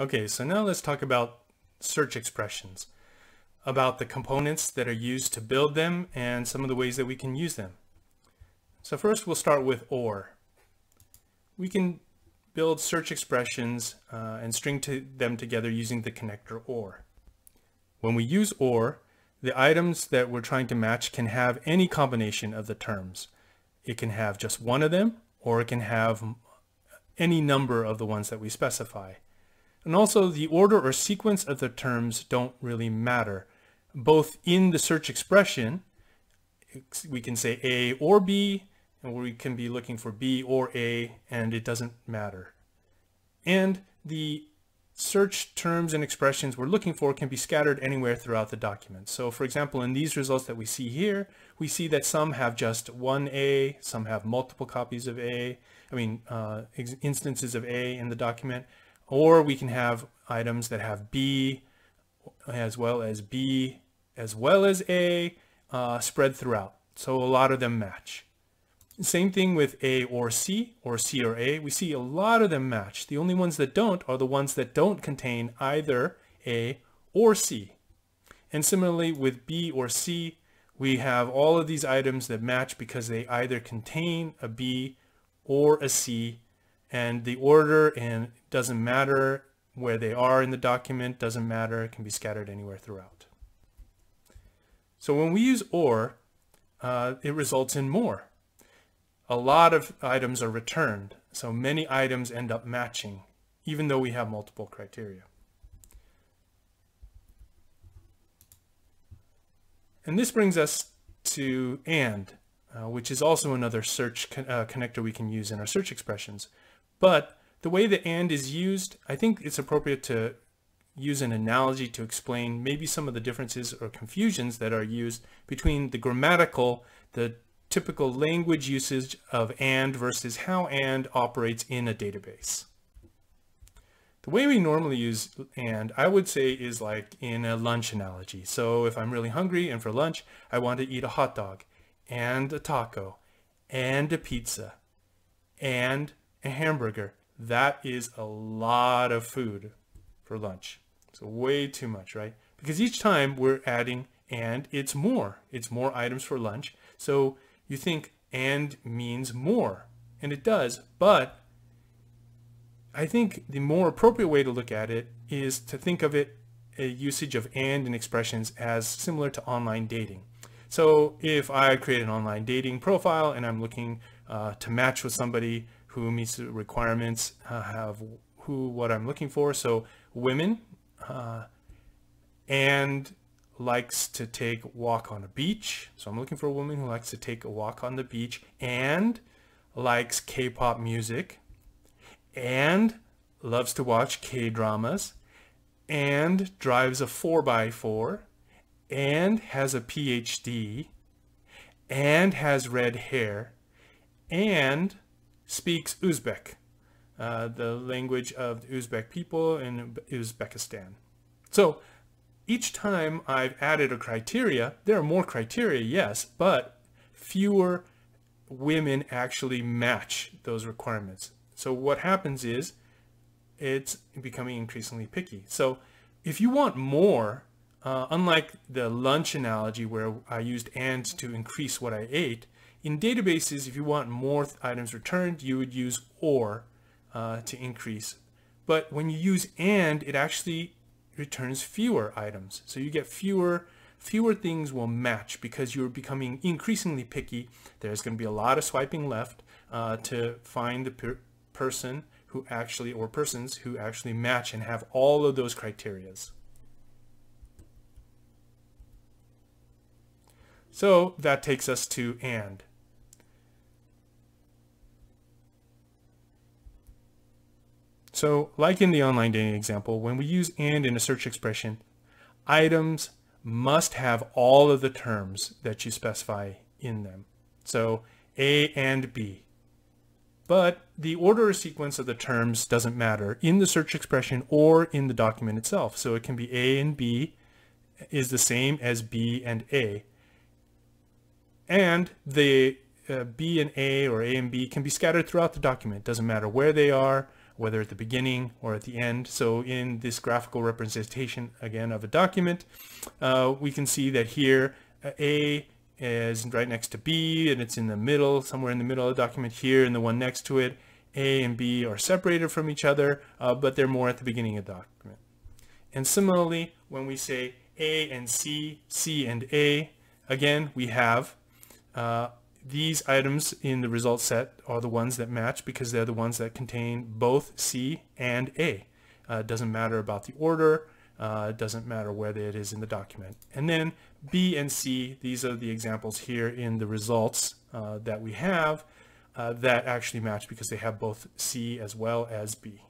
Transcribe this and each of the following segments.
Okay, so now let's talk about search expressions, about the components that are used to build them and some of the ways that we can use them. So first we'll start with OR. We can build search expressions uh, and string to them together using the connector OR. When we use OR, the items that we're trying to match can have any combination of the terms. It can have just one of them, or it can have any number of the ones that we specify. And also the order or sequence of the terms don't really matter. Both in the search expression, we can say A or B, and we can be looking for B or A, and it doesn't matter. And the search terms and expressions we're looking for can be scattered anywhere throughout the document. So for example, in these results that we see here, we see that some have just one A, some have multiple copies of A, I mean, uh, instances of A in the document, or we can have items that have B as well as B as well as A uh, spread throughout. So a lot of them match. Same thing with A or C or C or A. We see a lot of them match. The only ones that don't are the ones that don't contain either A or C. And similarly with B or C, we have all of these items that match because they either contain a B or a C and the order and doesn't matter where they are in the document, doesn't matter, it can be scattered anywhere throughout. So when we use OR, uh, it results in more. A lot of items are returned, so many items end up matching, even though we have multiple criteria. And this brings us to AND, uh, which is also another search con uh, connector we can use in our search expressions. But the way the and is used, I think it's appropriate to use an analogy to explain maybe some of the differences or confusions that are used between the grammatical, the typical language usage of AND versus how AND operates in a database. The way we normally use AND, I would say is like in a lunch analogy. So if I'm really hungry and for lunch, I want to eat a hot dog and a taco and a pizza and a hamburger. That is a lot of food for lunch. So way too much, right? Because each time we're adding and it's more. It's more items for lunch. So you think and means more. And it does. But I think the more appropriate way to look at it is to think of it a usage of and in expressions as similar to online dating. So if I create an online dating profile and I'm looking uh, to match with somebody who meets the requirements, uh, have who, what I'm looking for. So women uh, and likes to take walk on a beach. So I'm looking for a woman who likes to take a walk on the beach and likes K-pop music and loves to watch K-dramas and drives a 4x4 and has a PhD and has red hair and speaks Uzbek, uh, the language of the Uzbek people in Uzbekistan. So each time I've added a criteria, there are more criteria, yes, but fewer women actually match those requirements. So what happens is it's becoming increasingly picky. So if you want more, uh, unlike the lunch analogy where I used and to increase what I ate, in databases, if you want more items returned, you would use OR uh, to increase. But when you use AND, it actually returns fewer items. So you get fewer fewer things will match because you're becoming increasingly picky. There's going to be a lot of swiping left uh, to find the per person who actually, or persons who actually match and have all of those criterias. So that takes us to AND. So like in the online dating example, when we use and in a search expression, items must have all of the terms that you specify in them. So A and B. But the order or sequence of the terms doesn't matter in the search expression or in the document itself. So it can be A and B is the same as B and A. And the uh, B and A or A and B can be scattered throughout the document. Doesn't matter where they are, whether at the beginning or at the end. So in this graphical representation, again, of a document, uh, we can see that here uh, A is right next to B and it's in the middle, somewhere in the middle of the document here and the one next to it. A and B are separated from each other, uh, but they're more at the beginning of the document. And similarly, when we say A and C, C and A, again, we have uh, these items in the result set are the ones that match because they're the ones that contain both C and A. Uh, it doesn't matter about the order. Uh, doesn't matter whether it is in the document. And then B and C, these are the examples here in the results uh, that we have uh, that actually match because they have both C as well as B.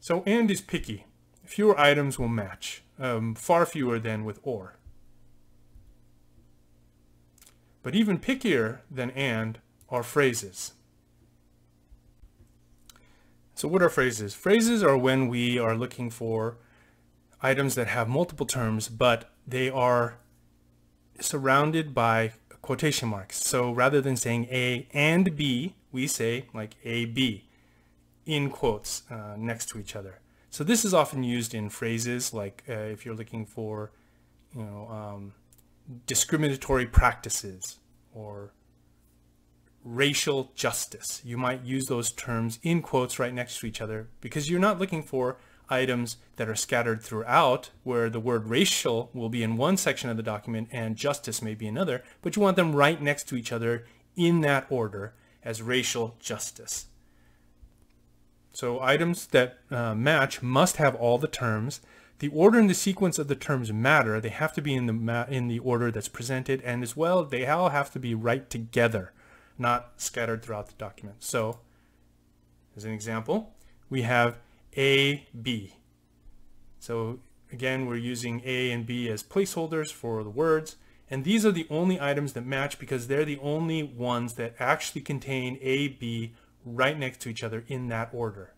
So AND is picky. Fewer items will match, um, far fewer than with OR. But even pickier than AND are phrases. So what are phrases? Phrases are when we are looking for items that have multiple terms, but they are surrounded by quotation marks. So rather than saying A and B, we say like AB in quotes uh, next to each other. So this is often used in phrases like uh, if you're looking for, you know, um, discriminatory practices or racial justice. You might use those terms in quotes right next to each other because you're not looking for items that are scattered throughout where the word racial will be in one section of the document and justice may be another, but you want them right next to each other in that order as racial justice. So items that uh, match must have all the terms the order and the sequence of the terms matter. They have to be in the in the order that's presented, and as well, they all have to be right together, not scattered throughout the document. So, as an example, we have A, B. So again, we're using A and B as placeholders for the words, and these are the only items that match because they're the only ones that actually contain A, B right next to each other in that order.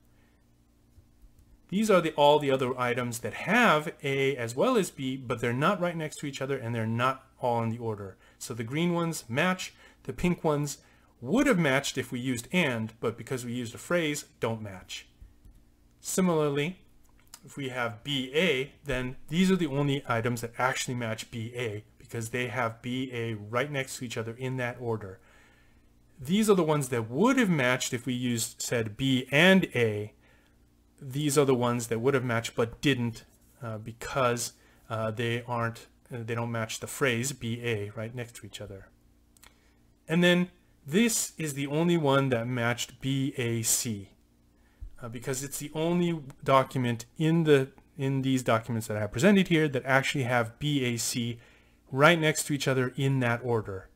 These are the, all the other items that have A as well as B, but they're not right next to each other and they're not all in the order. So the green ones match, the pink ones would have matched if we used AND, but because we used a phrase, don't match. Similarly, if we have BA, then these are the only items that actually match BA because they have BA right next to each other in that order. These are the ones that would have matched if we used said B and A, these are the ones that would have matched but didn't uh, because uh, they aren't, they don't match the phrase BA right next to each other. And then this is the only one that matched BAC uh, because it's the only document in the in these documents that I have presented here that actually have BAC right next to each other in that order.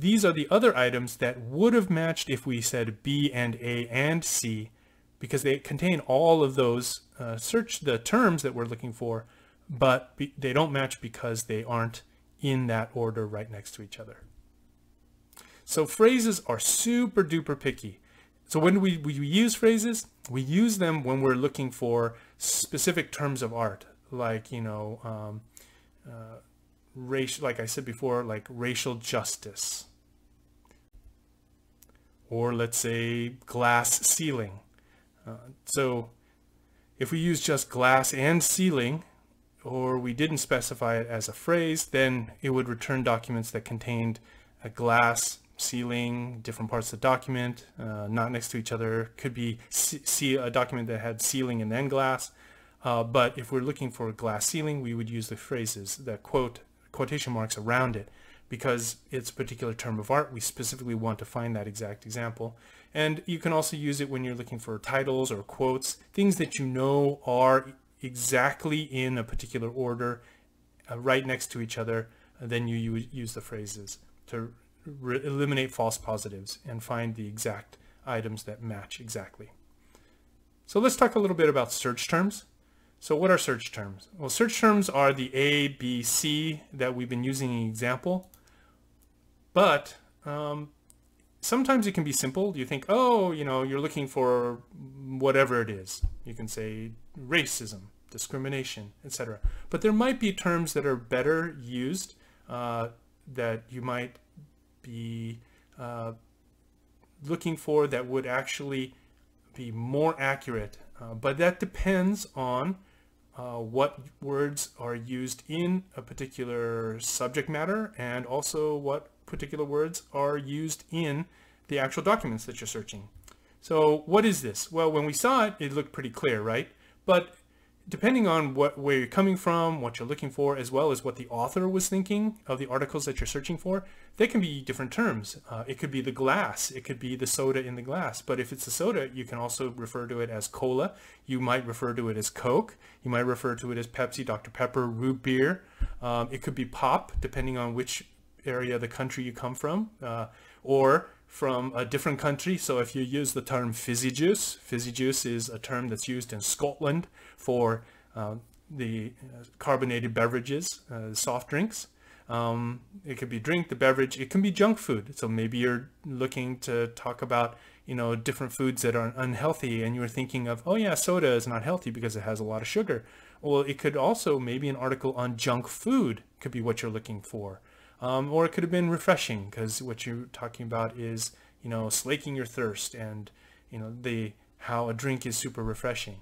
These are the other items that would have matched if we said B and A and C, because they contain all of those uh, search the terms that we're looking for, but be, they don't match because they aren't in that order right next to each other. So phrases are super duper picky. So when we, we use phrases, we use them when we're looking for specific terms of art, like, you know, um, uh, racial, like I said before, like racial justice. Or let's say glass ceiling uh, so if we use just glass and ceiling, or we didn't specify it as a phrase, then it would return documents that contained a glass, ceiling, different parts of the document, uh, not next to each other. Could be see a document that had ceiling and then glass. Uh, but if we're looking for glass ceiling, we would use the phrases, the quote, quotation marks around it because it's a particular term of art. We specifically want to find that exact example. And you can also use it when you're looking for titles or quotes, things that you know are exactly in a particular order, uh, right next to each other. then you, you use the phrases to eliminate false positives and find the exact items that match exactly. So let's talk a little bit about search terms. So what are search terms? Well, search terms are the A, B, C that we've been using in example. But um, sometimes it can be simple. You think, oh, you know, you're looking for whatever it is. You can say racism, discrimination, etc. But there might be terms that are better used uh, that you might be uh, looking for that would actually be more accurate. Uh, but that depends on uh, what words are used in a particular subject matter and also what particular words are used in the actual documents that you're searching. So what is this? Well, when we saw it, it looked pretty clear, right? But depending on what where you're coming from, what you're looking for, as well as what the author was thinking of the articles that you're searching for, they can be different terms. Uh, it could be the glass, it could be the soda in the glass. But if it's the soda, you can also refer to it as cola. You might refer to it as Coke. You might refer to it as Pepsi, Dr. Pepper, root beer. Um, it could be pop, depending on which area of the country you come from. Uh, or from a different country. So if you use the term fizzy juice, fizzy juice is a term that's used in Scotland for uh, the carbonated beverages, uh, soft drinks. Um, it could be drink, the beverage. It can be junk food. So maybe you're looking to talk about, you know, different foods that are unhealthy and you're thinking of, oh yeah, soda is not healthy because it has a lot of sugar. Well, it could also, maybe an article on junk food could be what you're looking for. Um, or it could have been refreshing because what you're talking about is, you know, slaking your thirst and, you know, the how a drink is super refreshing.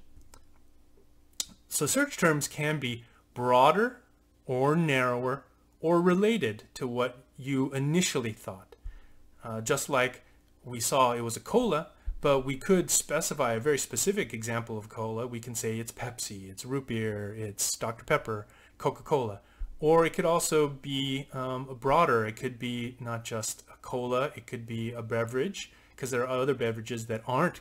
So search terms can be broader or narrower or related to what you initially thought. Uh, just like we saw it was a cola, but we could specify a very specific example of cola. We can say it's Pepsi, it's root beer, it's Dr. Pepper, Coca-Cola. Or it could also be um, broader. It could be not just a cola, it could be a beverage, because there are other beverages that aren't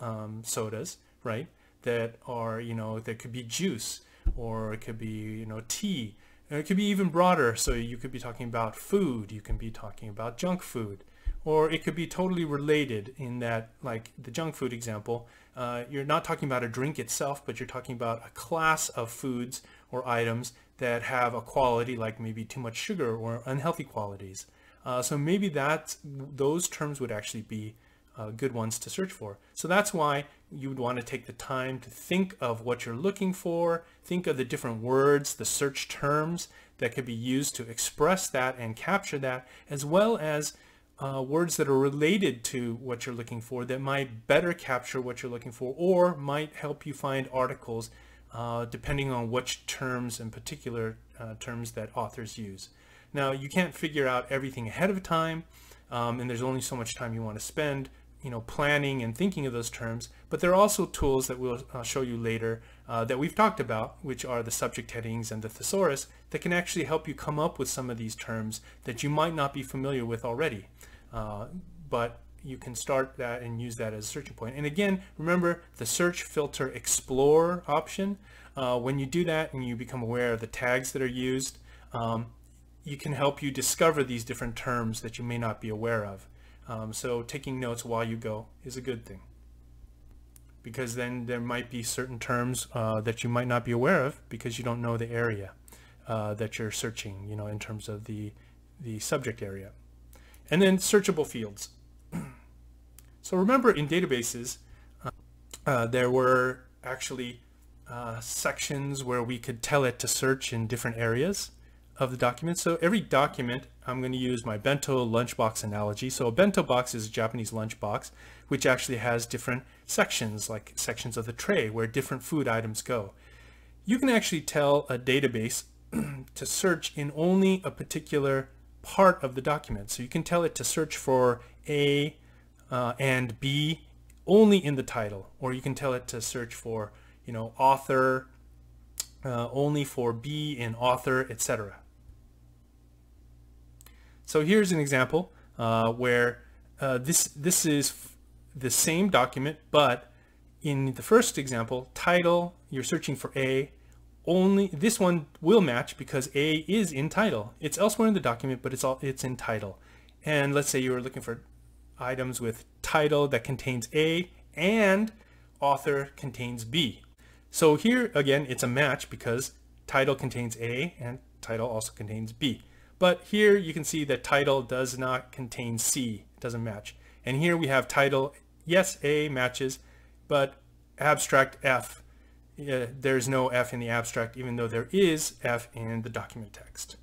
um, sodas, right? That are, you know, that could be juice, or it could be, you know, tea. And it could be even broader. So you could be talking about food, you can be talking about junk food, or it could be totally related in that, like the junk food example, uh, you're not talking about a drink itself, but you're talking about a class of foods or items that have a quality like maybe too much sugar or unhealthy qualities. Uh, so maybe that those terms would actually be uh, good ones to search for. So that's why you would want to take the time to think of what you're looking for, think of the different words, the search terms that could be used to express that and capture that, as well as uh, words that are related to what you're looking for that might better capture what you're looking for or might help you find articles uh, depending on which terms and particular uh, terms that authors use. Now you can't figure out everything ahead of time um, and there's only so much time you want to spend you know planning and thinking of those terms but there are also tools that we'll uh, show you later uh, that we've talked about which are the subject headings and the thesaurus that can actually help you come up with some of these terms that you might not be familiar with already uh, but you can start that and use that as a searching point. And again, remember the search filter explore option. Uh, when you do that and you become aware of the tags that are used, um, you can help you discover these different terms that you may not be aware of. Um, so taking notes while you go is a good thing because then there might be certain terms uh, that you might not be aware of because you don't know the area uh, that you're searching, you know, in terms of the, the subject area. And then searchable fields. So remember in databases, uh, uh, there were actually uh, sections where we could tell it to search in different areas of the document. So every document, I'm going to use my bento lunchbox analogy. So a bento box is a Japanese lunchbox, which actually has different sections, like sections of the tray where different food items go. You can actually tell a database to search in only a particular part of the document. So you can tell it to search for A, uh, and B only in the title, or you can tell it to search for, you know, author uh, only for B in author, etc. So here's an example uh, where uh, this this is the same document, but in the first example, title, you're searching for A, only this one will match because A is in title. It's elsewhere in the document, but it's all it's in title. And let's say you were looking for items with title that contains A and author contains B. So here again, it's a match because title contains A and title also contains B. But here you can see that title does not contain C, it doesn't match. And here we have title, yes, A matches, but abstract F, uh, there's no F in the abstract, even though there is F in the document text.